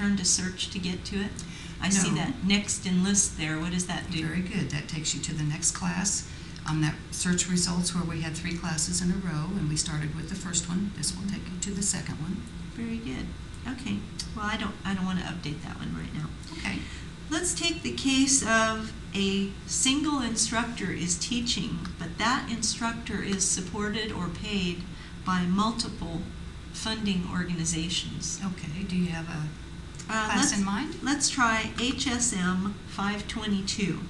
return to search to get to it? I see that next in list there. What does that do? Very good. That takes you to the next class. On that search results where we had three classes in a row and we started with the first one, this will take you to the second one. Very good. Okay. Well, I don't I don't want to update that one right now. Okay. Let's take the case of a single instructor is teaching, but that instructor is supported or paid by multiple funding organizations. Okay. Do you have a Uh, class let's, in mind? let's try HSM 522.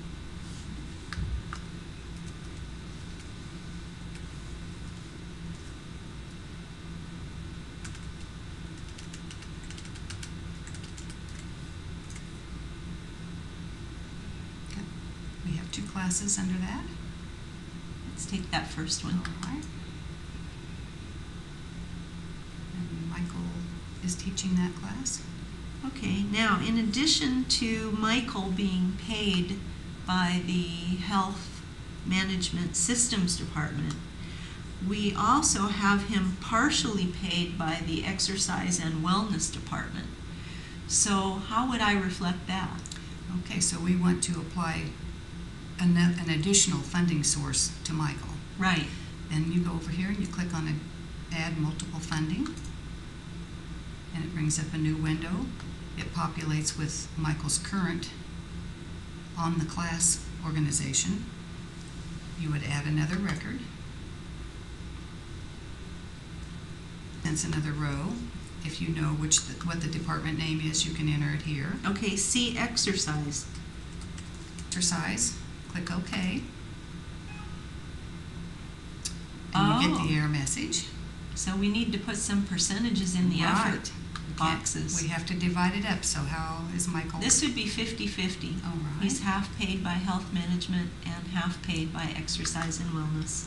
Okay. We have two classes under that. Let's take that first one. All right. And Michael is teaching that class. Okay, now in addition to Michael being paid by the Health Management Systems Department, we also have him partially paid by the Exercise and Wellness Department. So how would I reflect that? Okay, so we want to apply an, an additional funding source to Michael. Right, And you go over here and you click on Add Multiple Funding. And it brings up a new window. It populates with Michael's current on the class organization. You would add another record. That's another row. If you know which, the- what the department name is, you can enter it here. okay, see exercise. Exercise, click OK. And you get Oh. the error message. So we need to put some percentages in the Right. effort We boxes. We have to divide it up, so how is Michael? This would be 50-50. All right. He's half paid by health management and half paid by exercise and wellness.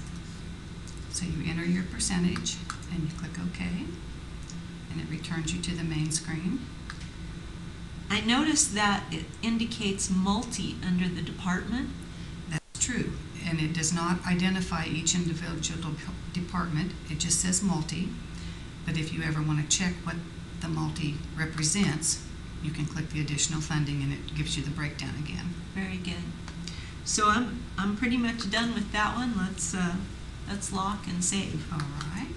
So you enter your percentage and you click OK. And it returns you to the main screen. I noticed that it indicates multi under the department. That's true. And it does not identify each individual department. It just says multi. But if you ever want to check what the multi represents, you can click the additional funding and it gives you the breakdown again. Very good. So I'm I'm pretty much done with that one. Let's uh, let's lock and save. All right.